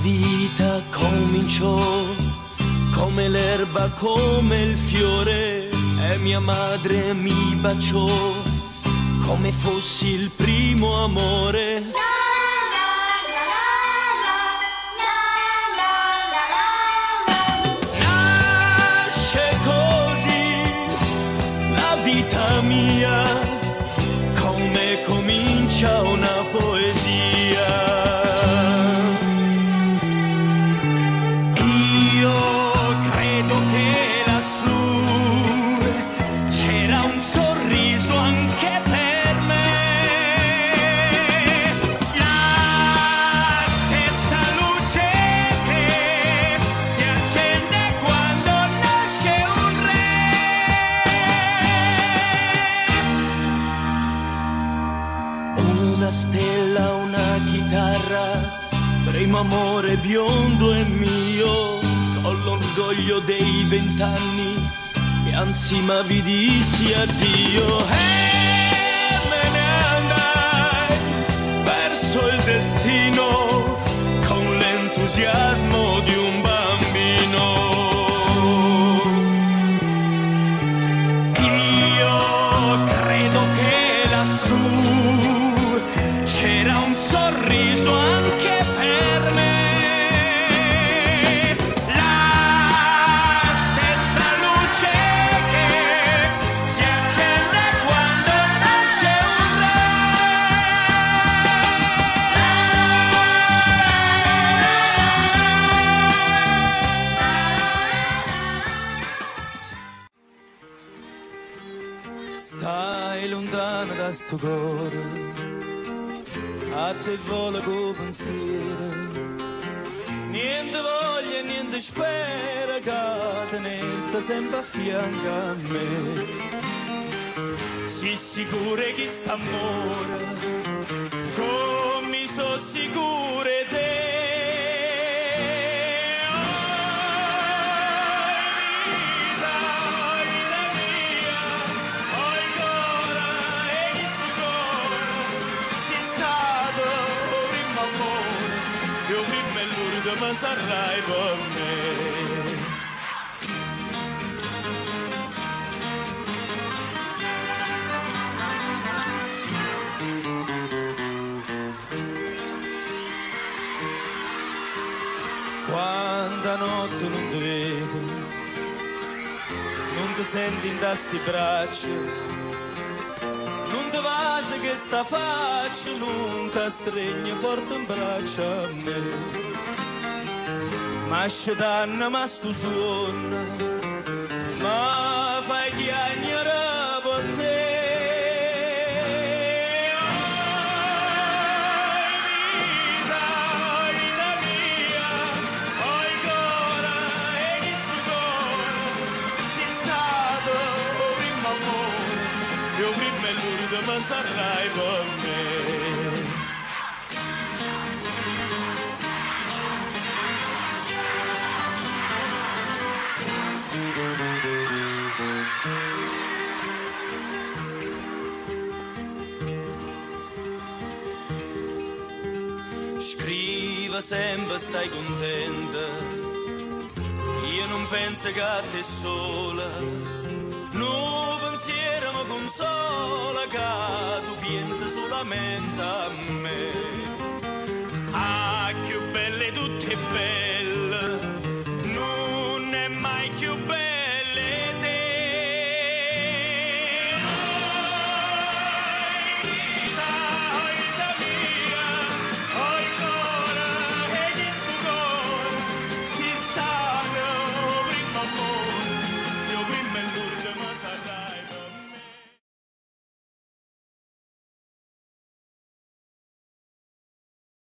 vita cominciò come l'erba, come il fiore e mia madre mi baciò come fossi il primo amore. Nasce così la vita mia, chitarra, primo amore biondo e mio, con l'orgoglio dei vent'anni, piansi ma vi dissi addio. E sorriso anche per me. Stai lontano da sto cuore, a te vola con pensiero. Niente voglia e niente spera che tenete sempre a fianco a me. Si sicure che sta amore, e un primo e l'ultimo sarai per me. Quanta notte non ti vedo, non ti senti in tasti braccia, sta non ti stringe forte in braccia a me. Ma scetanna, ma stu suona, ma fai chiagnare e un primo e l'ultimo sarai per me. Scriva sempre stai contenta Io non penso che a te sola No pensiero mi consola che tu pensi solamente a me. Ah, più belle tutte belle, non è mai più belle.